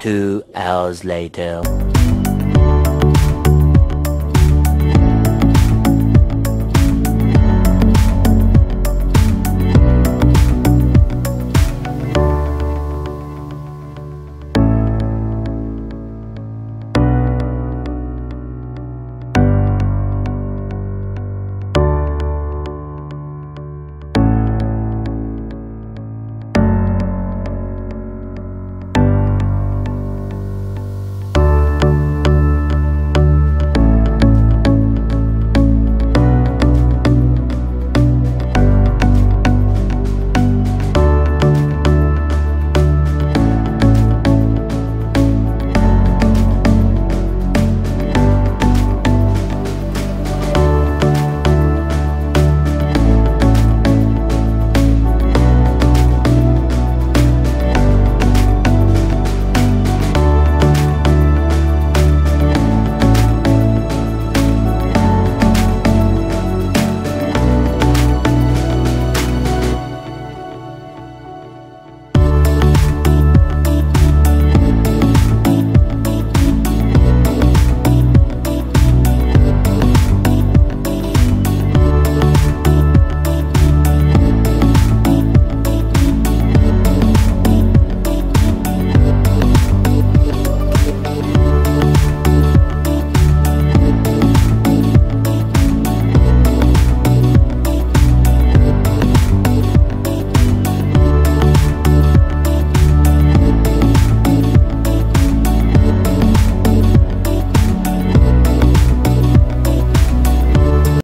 Two hours later.